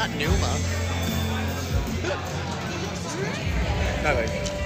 not Numa. Unavailable!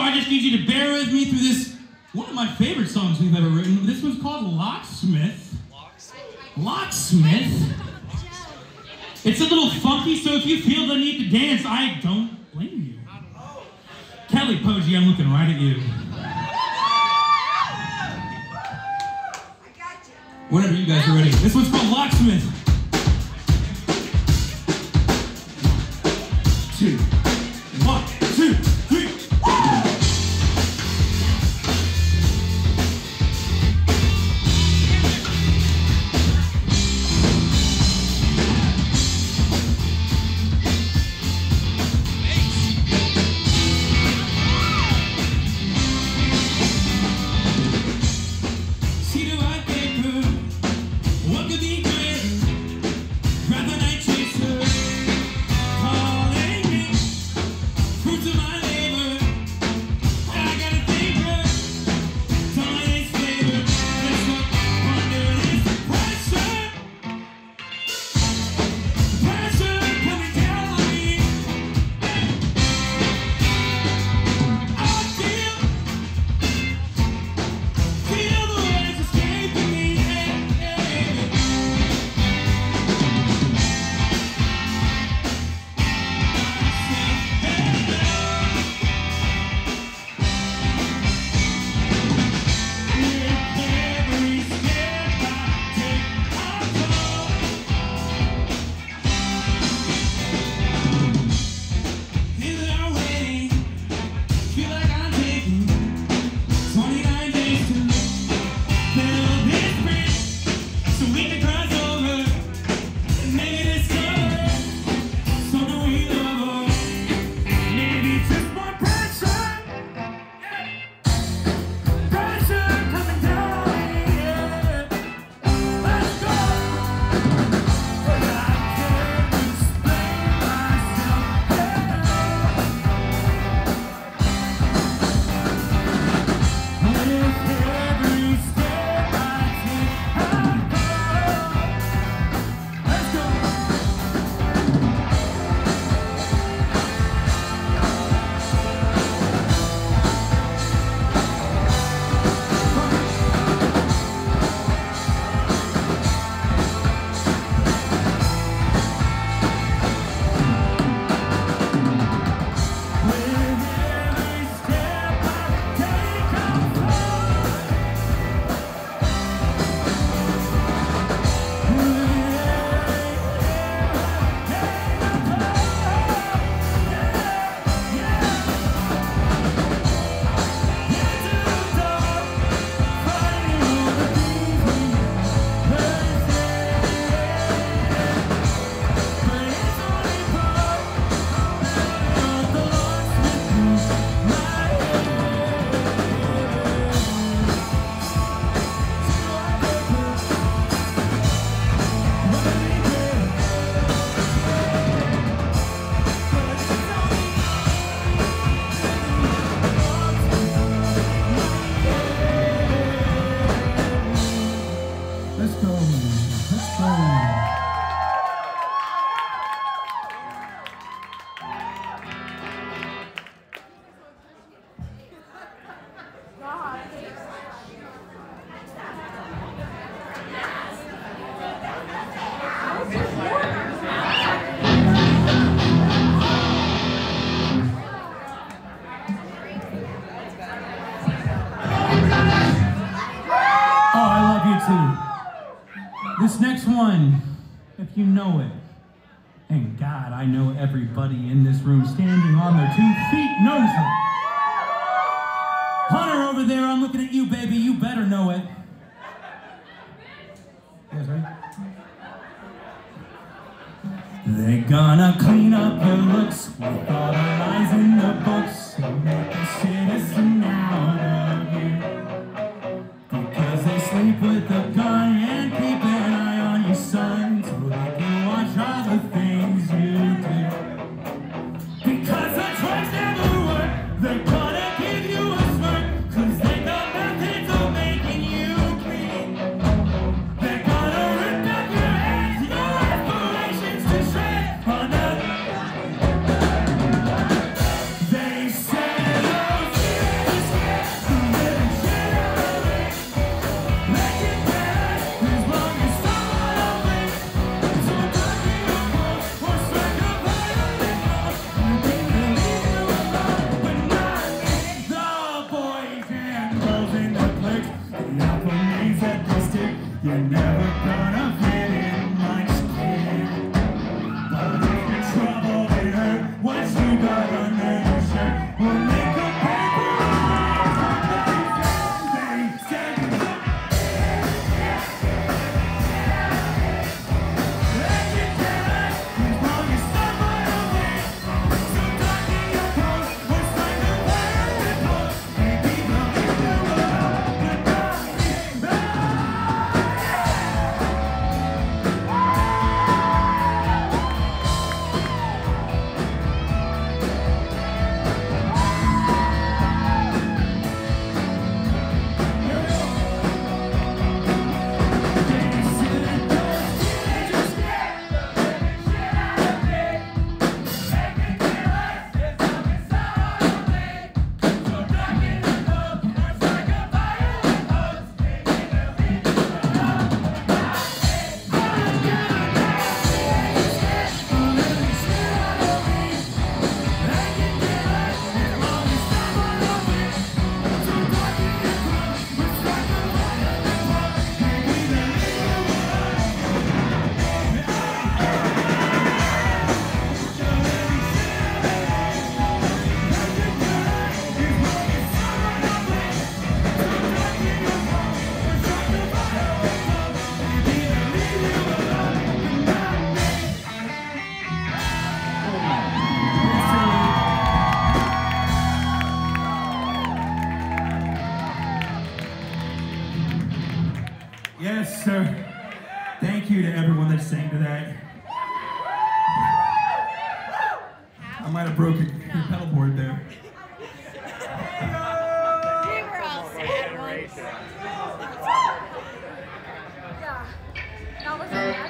So I just need you to bear with me through this, one of my favorite songs we've ever written. This one's called Locksmith. Locksmith? It's a little funky, so if you feel the need to dance, I don't blame you. Kelly Poggi, I'm looking right at you. Whenever you guys are ready. This one's called Locksmith. One, two. When I clean up your looks? With all the lies in the books. I'm making shit now Yeah. That was a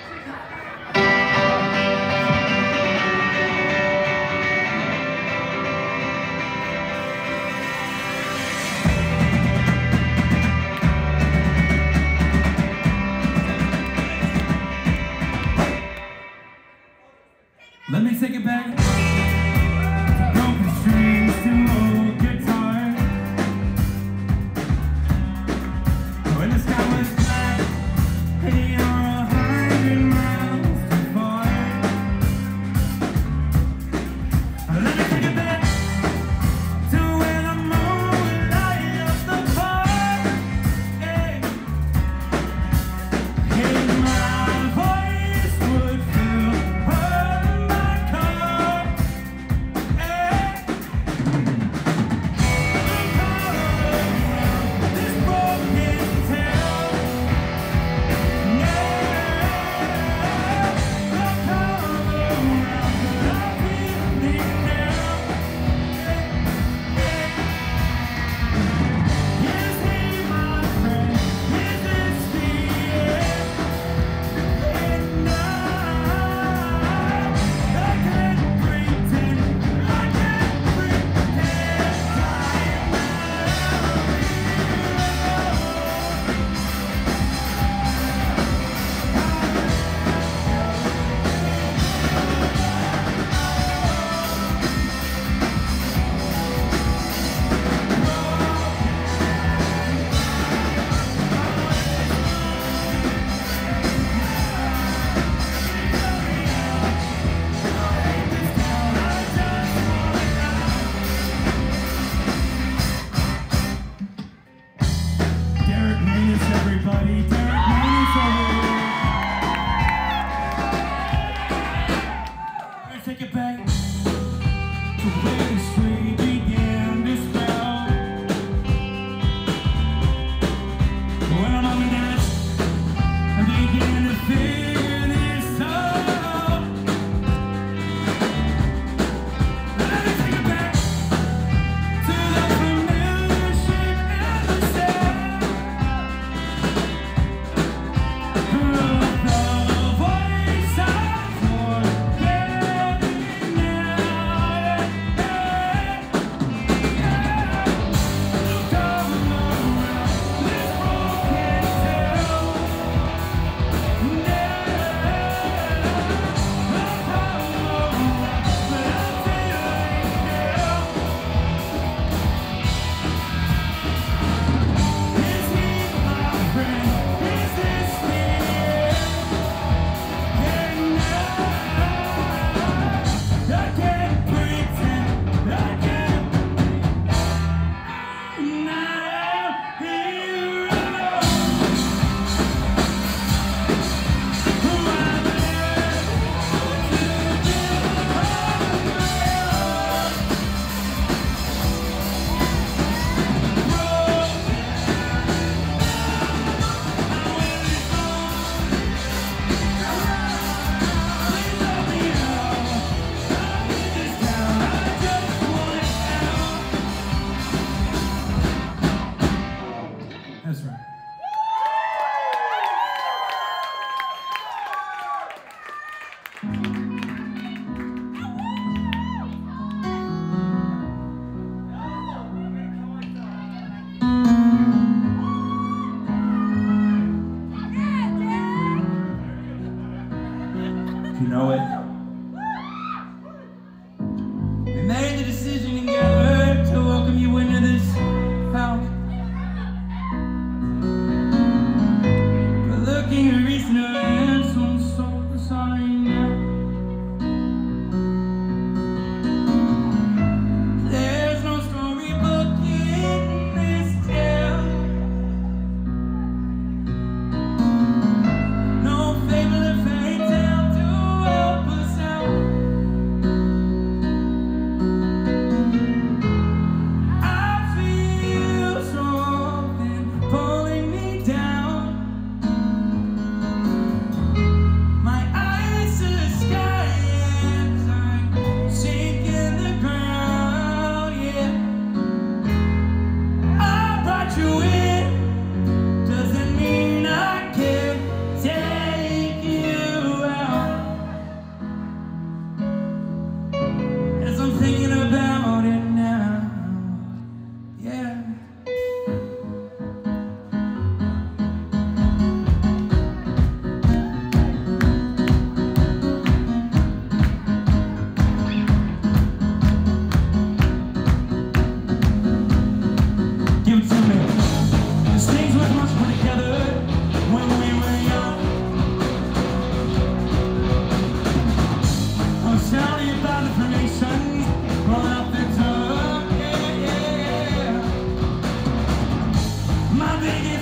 My biggest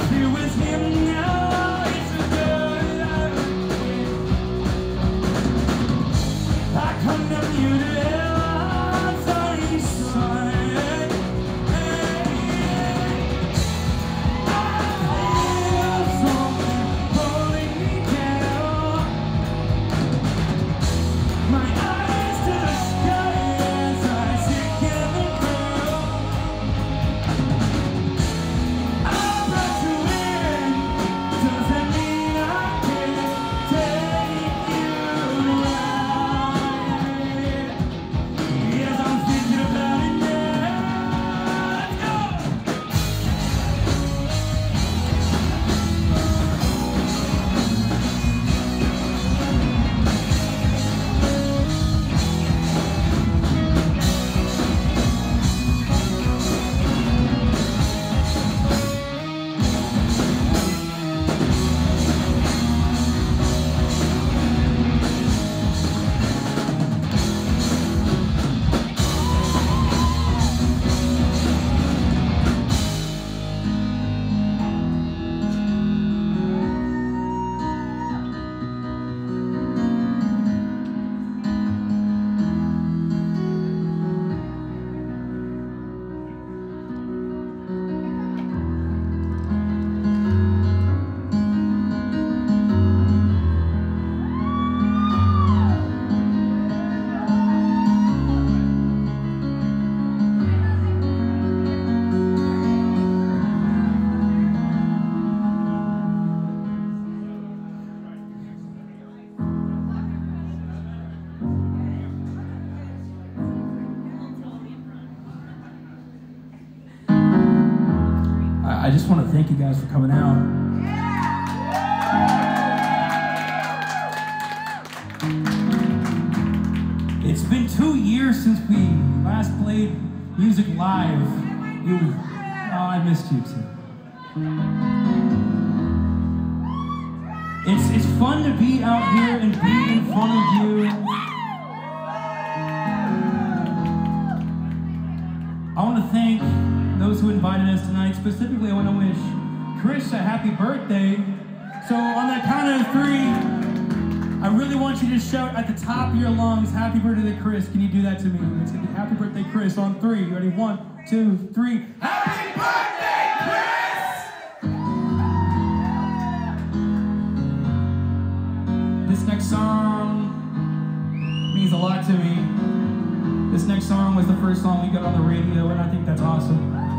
a happy birthday. So on that count of three, I really want you to shout at the top of your lungs, happy birthday to Chris. Can you do that to me? It's gonna be happy birthday Chris on three. You ready? One, two, three. Happy birthday Chris! This next song means a lot to me. This next song was the first song we got on the radio, and I think that's awesome.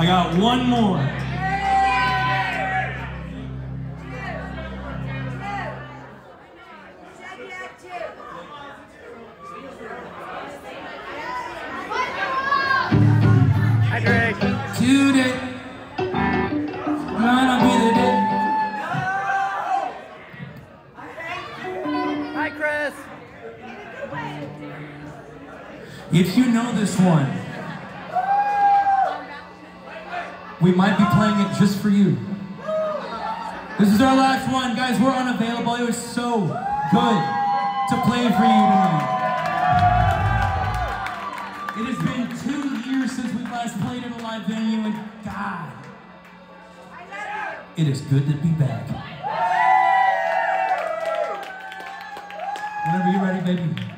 I got one more. It is good to be back. Whenever you're ready, baby.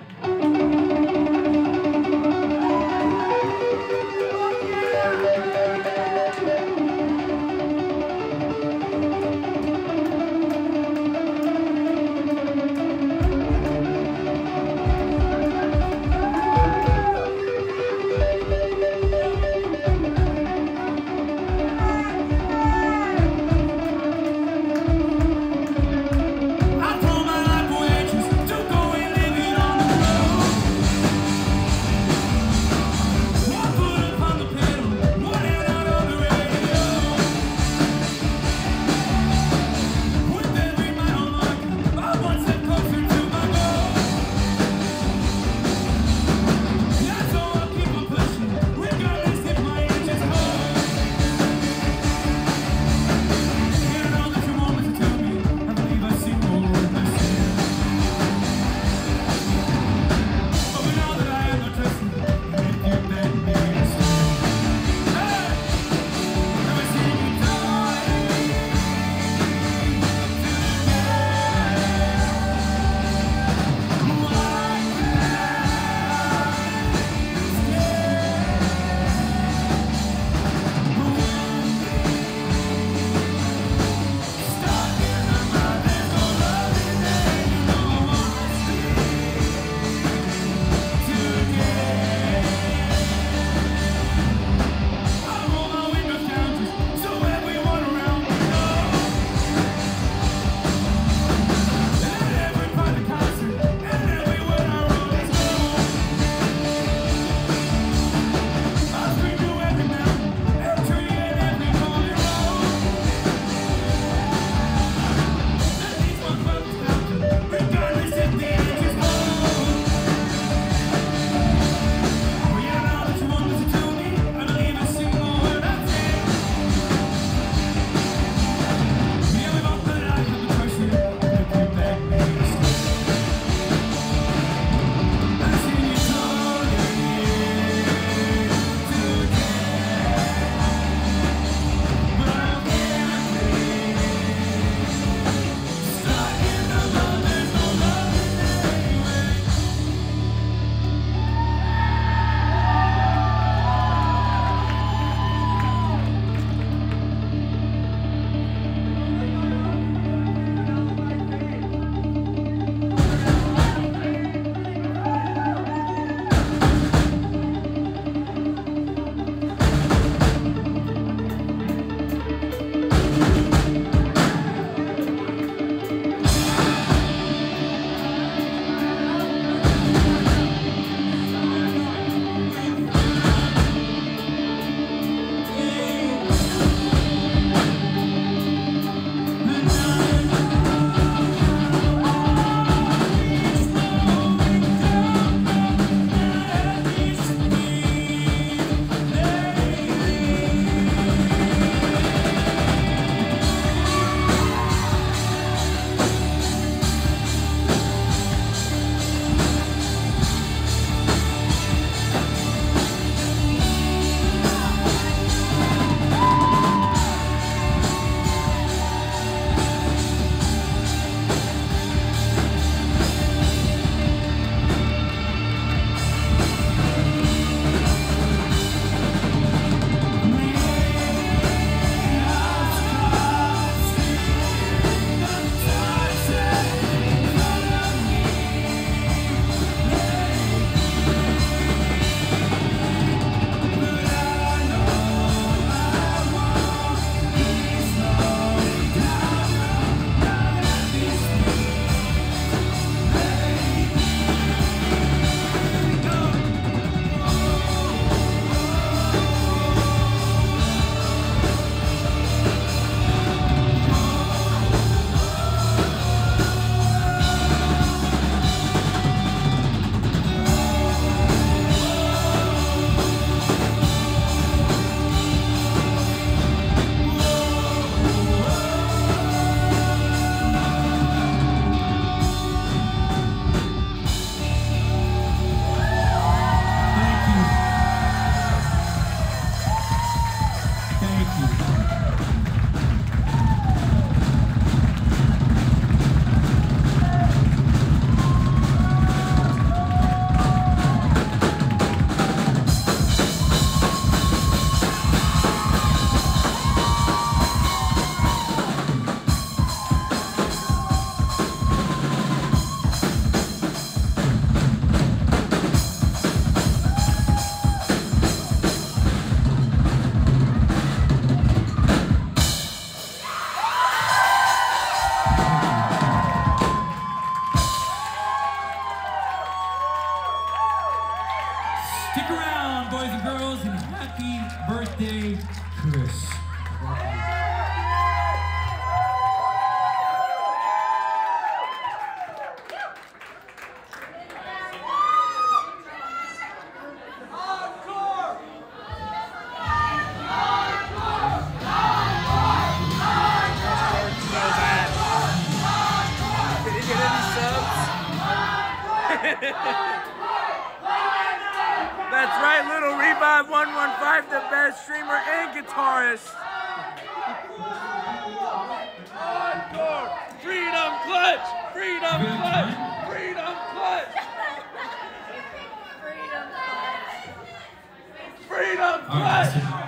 All right.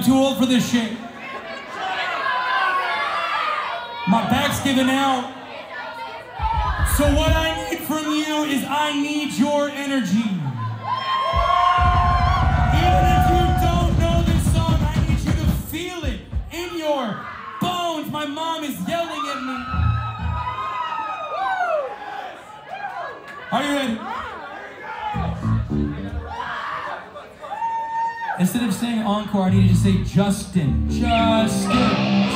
I'm too old for this shit. My back's giving out. So what I need from you is I need your energy. instead of saying encore, I need to say Justin. Justin.